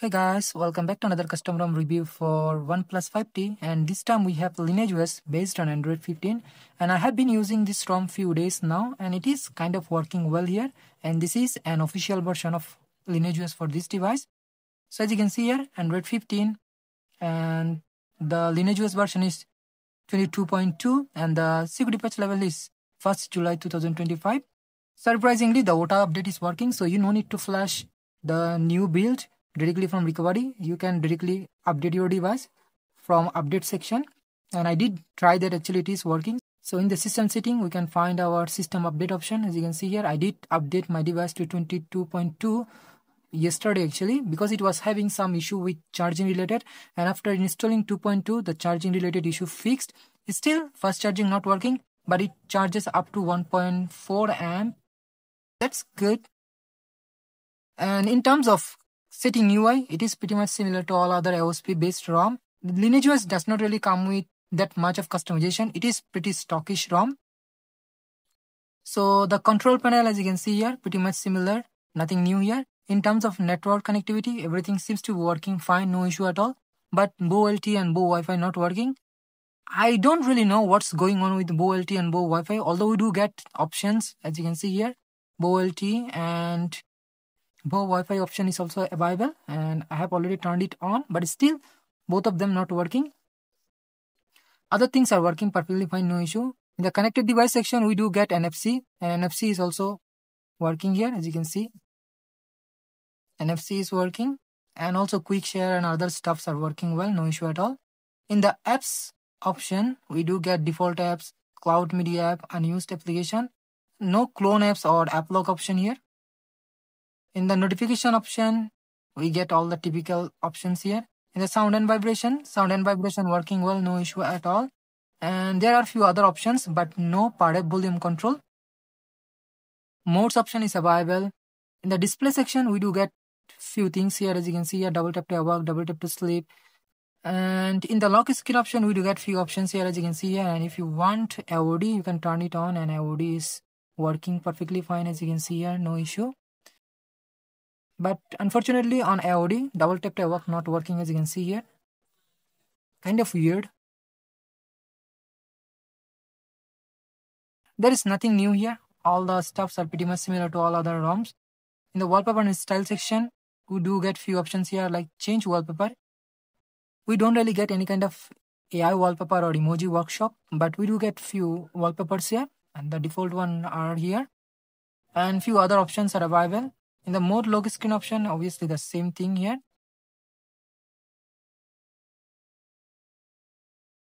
Hey guys, welcome back to another custom ROM review for OnePlus 5T and this time we have Lineage OS based on Android 15 and I have been using this ROM few days now and it is kind of working well here and this is an official version of Lineage OS for this device. So as you can see here Android 15 and the Lineage OS version is 22.2 and the security patch level is 1st July 2025. Surprisingly the OTA update is working so you no need to flash the new build directly from recovery you can directly update your device from update section. And i did try that actually it is working. So in the system setting we can find our system update option. As you can see here i did update my device to 22.2 yesterday actually because it was having some issue with charging related. And after installing 2.2 the charging related issue fixed. Still fast charging not working but it charges up to 1.4 amp. That's good. And in terms of Setting UI, it is pretty much similar to all other AOSP based ROM. Lineage OS does not really come with that much of customization. It is pretty stockish ROM. So the control panel as you can see here, pretty much similar, nothing new here. In terms of network connectivity, everything seems to be working fine, no issue at all. But VoLTE and VoWiFi not working. I don't really know what's going on with VoLTE and VoWiFi, although we do get options as you can see here, VoLTE and VoWiFi option is also available and I have already turned it on but still both of them not working. Other things are working perfectly fine, no issue. In the connected device section, we do get NFC and NFC is also working here as you can see. NFC is working and also quick share and other stuffs are working well, no issue at all. In the apps option, we do get default apps, cloud media app, unused application, no clone apps or app lock option here. In the notification option, we get all the typical options here. In the sound and vibration, sound and vibration working well, no issue at all. And there are few other options, but no per volume control. Modes option is available. In the display section, we do get few things here, as you can see here, double tap to awake, double tap to sleep. And in the lock screen option, we do get few options here, as you can see here. And if you want AOD, you can turn it on and AOD is working perfectly fine, as you can see here, no issue. But unfortunately on AOD, double tap to work not working as you can see here. Kind of weird. There is nothing new here. All the stuffs are pretty much similar to all other ROMs. In the wallpaper and style section, we do get few options here like change wallpaper. We don't really get any kind of AI wallpaper or emoji workshop, but we do get few wallpapers here and the default one are here. And few other options are available in the more lock screen option, obviously the same thing here.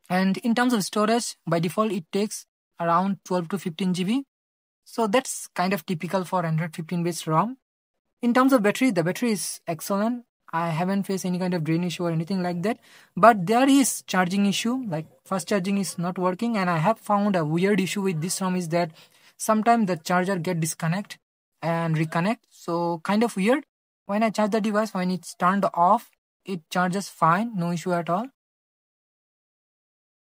And in terms of storage, by default, it takes around 12 to 15 GB. So that's kind of typical for Android 15 based ROM. In terms of battery, the battery is excellent. I haven't faced any kind of drain issue or anything like that. But there is charging issue, like fast charging is not working. And I have found a weird issue with this ROM is that sometimes the charger get disconnect and reconnect. So kind of weird. When I charge the device, when it's turned off, it charges fine, no issue at all.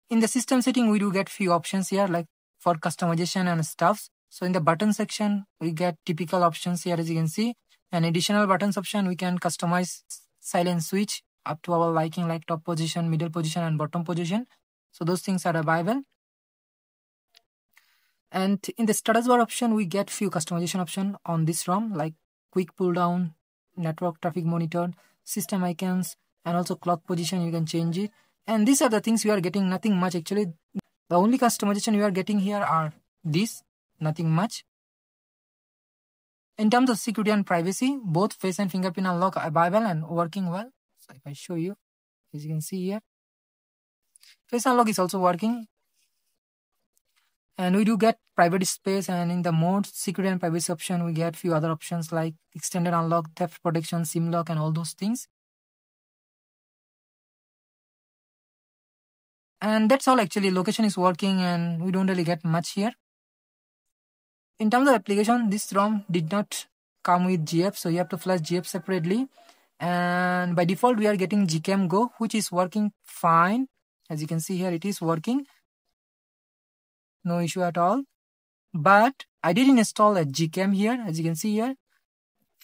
In the system setting, we do get few options here like for customization and stuffs. So in the button section, we get typical options here as you can see. An additional buttons option, we can customize silent switch up to our liking like top position, middle position and bottom position. So those things are available. And in the status bar option, we get few customization option on this ROM like quick pull down, network traffic monitor, system icons, and also clock position. You can change it. And these are the things we are getting nothing much actually. The only customization we are getting here are this, nothing much. In terms of security and privacy, both face and fingerprint unlock are uh, viable and working well. So if I show you, as you can see here, face unlock is also working and we do get private space and in the mode security and privacy option we get few other options like extended unlock theft protection sim lock and all those things. And that's all actually. Location is working and we don't really get much here. In terms of application this rom did not come with gf so you have to flash gf separately. And by default we are getting gcam go which is working fine. As you can see here it is working no issue at all. But I didn't install a gcam here, as you can see here.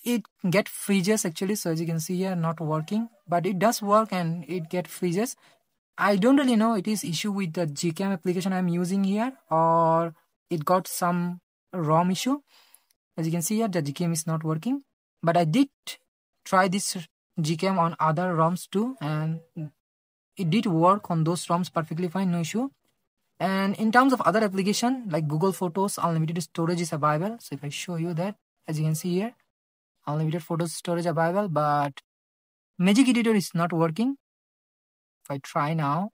it get freezes actually. So as you can see here not working but it does work and it get freezes. I don't really know it is issue with the gcam application i'm using here or it got some rom issue. As you can see here the gcam is not working. But i did try this gcam on other roms too and it did work on those roms perfectly fine no issue and in terms of other application like google photos unlimited storage is available. So if i show you that as you can see here unlimited photo storage available but magic editor is not working. If i try now.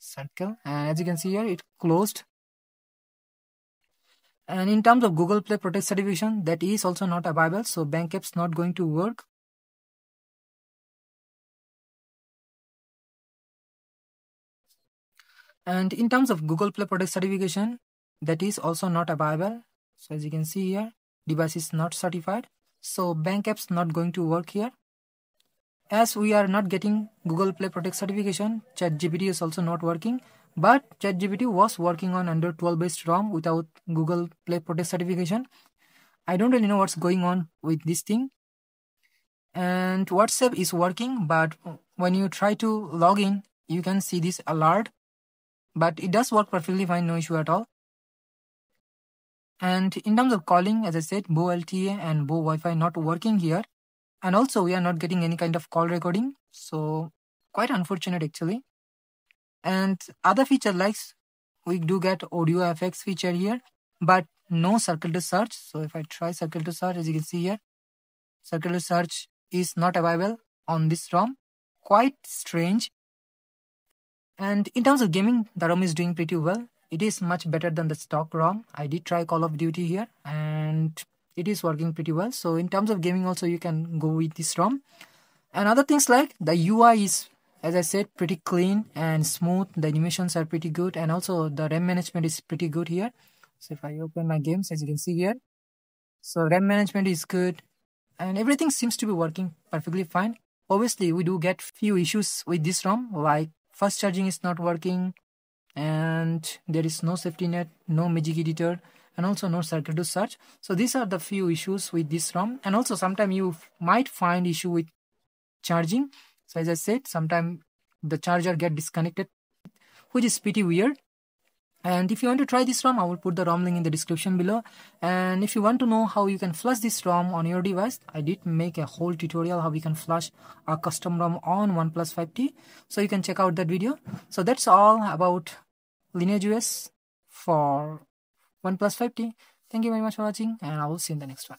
Circle. And as you can see here it closed. And in terms of google play protect certification that is also not available. So bank apps not going to work and in terms of google play protect certification that is also not available. So as you can see here device is not certified. So bank apps not going to work here. As we are not getting google play protect certification chatgpt is also not working. But chatgpt was working on Android 12 based rom without google play protect certification. I don't really know what's going on with this thing. And whatsapp is working but when you try to log in you can see this alert but it does work perfectly fine no issue at all and in terms of calling, as I said, VoLTE and VoWiFi not working here. And also we are not getting any kind of call recording. So quite unfortunate actually. And other feature like we do get audio effects feature here, but no circle to search. So if I try circle to search, as you can see here, circle to search is not available on this ROM. Quite strange. And in terms of gaming, the ROM is doing pretty well it is much better than the stock ROM. I did try Call of Duty here and it is working pretty well. So in terms of gaming also you can go with this ROM. And other things like the UI is as I said pretty clean and smooth. The animations are pretty good and also the RAM management is pretty good here. So if I open my games as you can see here. So RAM management is good and everything seems to be working perfectly fine. Obviously we do get few issues with this ROM like fast charging is not working and there is no safety net no magic editor and also no circle to search. So these are the few issues with this rom. And also sometimes you might find issue with charging. So as i said sometimes the charger get disconnected which is pretty weird and if you want to try this ROM, I will put the ROM link in the description below. And if you want to know how you can flash this ROM on your device, I did make a whole tutorial how we can flash a custom ROM on OnePlus 5T. So you can check out that video. So that's all about Lineage OS for OnePlus 5T. Thank you very much for watching and I will see you in the next one.